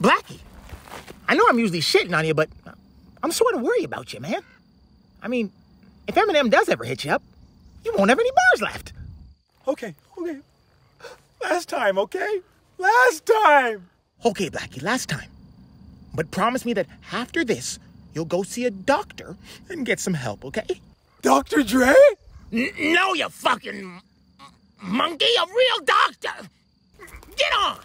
Blackie, I know I'm usually shitting on you, but I'm sort of worried about you, man. I mean, if Eminem does ever hit you up, you won't have any bars left. Okay, okay. Last time, okay? Last time! Okay, Blackie, last time. But promise me that after this, you'll go see a doctor and get some help, okay? Dr. Dre? N- no, you fucking monkey, a real doctor! Get on!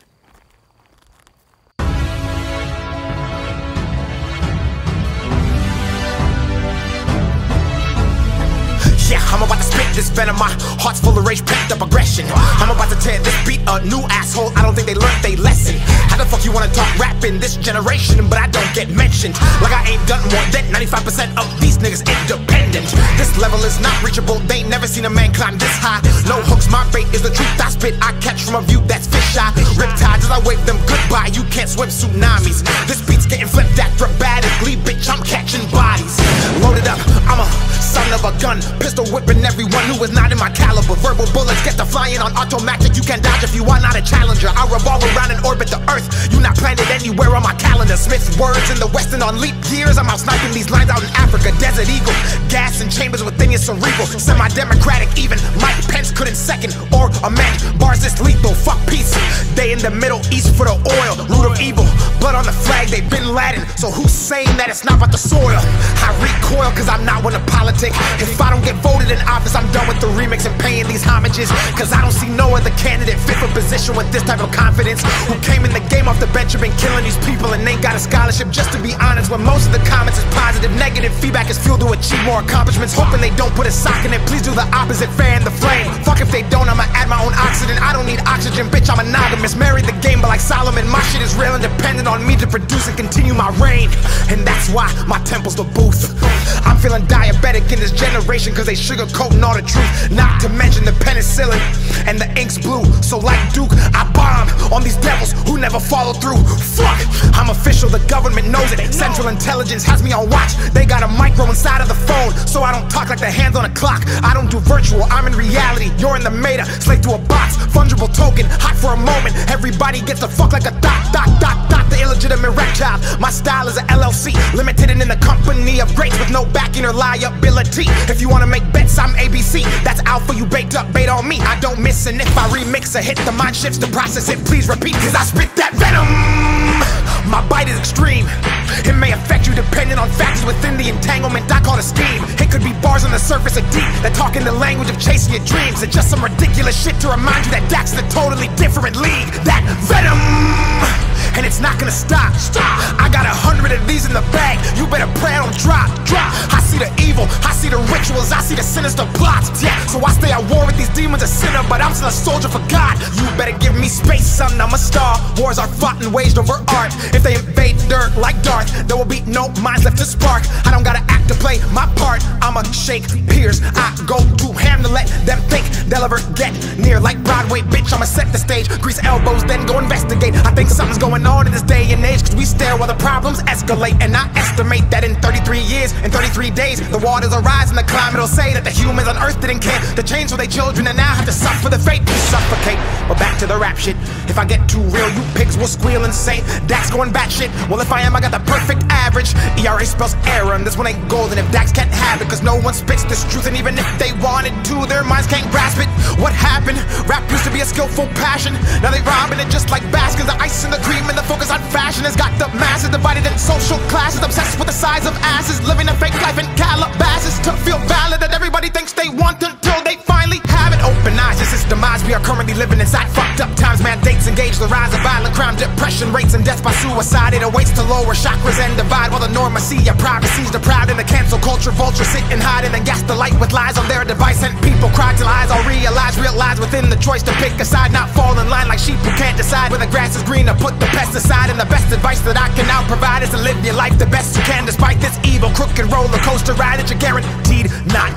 I'm about to spit this venom. My heart's full of rage, pent up aggression. I'm about to tear this beat a new asshole. I don't think they learned they lesson. How the fuck you wanna talk rap in this generation, but I don't get mentioned? Like I ain't done more than 95% of these niggas independent. This level is not reachable. They ain't never seen a man climb this high. No hooks, my bait is the truth I spit. I catch from a view that's fish eye. Riptides as I wave them goodbye. You can't swim tsunamis. This beat's getting flipped acrobatically, bitch. I'm catching bodies. Loaded up, I'm a son of a gun. Pistol whipping everyone who is not in my caliber. Verbal bullets get to flying on automatic. You can dodge if you are not a challenger. I revolve around and orbit the earth. You not planted anywhere on my calendar. Smith's words in the west and on leap years. I'm out sniping these lines out in Africa. Desert Eagle, gas and chambers within your cerebral. Semi-democratic, even Mike Pence couldn't second or amend. Bars this lethal, fuck in the Middle East for the oil. Root of evil, blood on the flag. they've been Latin. So who's saying that it's not about the soil? I recoil cause I'm not one to politic. If I don't get voted in office, I'm done with the remix and paying these homages. Cause I don't see no other candidate fit for position with this type of confidence. Who came in the game off the bench and been killing these people and ain't got a scholarship. Just to be honest, when most of the comments is positive, negative feedback is fuel to achieve more accomplishments. Hoping they don't put a sock in it. Please do the opposite, fan the flame. Fuck if they don't, I'ma real and dependent on me to produce and continue my reign. And that's why my temple's the booth. I'm feeling diabetic in this generation cause they sugarcoating all the truth. Not to mention the penicillin and the ink's blue. So like Duke, I bomb on these devils never follow through. Fuck, I'm official, the government knows it. Central intelligence has me on watch. They got a micro inside of the phone, so I don't talk like the hands on a clock. I don't do virtual, I'm in reality. You're in the meta, slave to a box, fungible token, hot for a moment. Everybody gets to fuck like a dot, dot, dot. The illegitimate rap child. My style is an LLC, limited and in the company of greats with no backing or liability. If you wanna make bets, I'm ABC. That's alpha, you baked up, bait on me. I don't miss, and if I remix a hit, the mind shifts to process it. Please repeat, cause I spit that venom. My bite is extreme. It may affect you depending on factors within the entanglement I call a scheme. It could be bars on the surface of deep that talk in the language of chasing your dreams. It's just some ridiculous shit to remind you that Dax is a totally different league. That venom! And it's not gonna stop. Stop. I got a hundred of these in the bag. You better pray I don't drop. Drop. I see the evil. I see the rituals. I see the sinister plots. Yeah. So I stay at war with these demons, a sinner, but I'm still a soldier for God. You better give me space, son. I'm a star. Wars are fought and waged over art. If they invade dirt like Darth, there will be no minds left to spark. I don't gotta act to play my part. I'ma shake peers. I go to ham to let them think they'll ever get near like Broadway. Bitch, I'ma set the stage. Grease elbows, then go investigate. I think something's going on in this day and age. Cause we stare while the problems escalate. And I estimate that in 33 years, in 33 days, the waters will rise and the climate will say that the humans on earth didn't care to change for their children and now have to suffer the fate to suffocate. But back to the rap shit. If I get too real, you pigs will squeal and say, Dax going batshit. Well, if I am, I got the perfect average. ERA spells error, and this one ain't golden if Dax can't have it. Cause no one spits this truth, and even if they wanted to, their minds can't grasp it. What happened? Rap used to be a skillful passion. Now they robbing it just like baskets. The ice and the cream and the focus on fashion has got the masses divided in social classes. Obsessed with the size of asses, living a fake life in depression rates, and deaths by suicide. It awaits to lower chakras and divide while the normacy of privacy's deprived in the cancel culture. Vulture sit and hide and then gas the light with lies on their device. And people cry till eyes all realize, realize within the choice to pick a side, not fall in line like sheep who can't decide when the grass is greener. Put the pesticide and the best advice that I can now provide is to live your life the best you can despite this evil crooked roller coaster ride that you're guaranteed not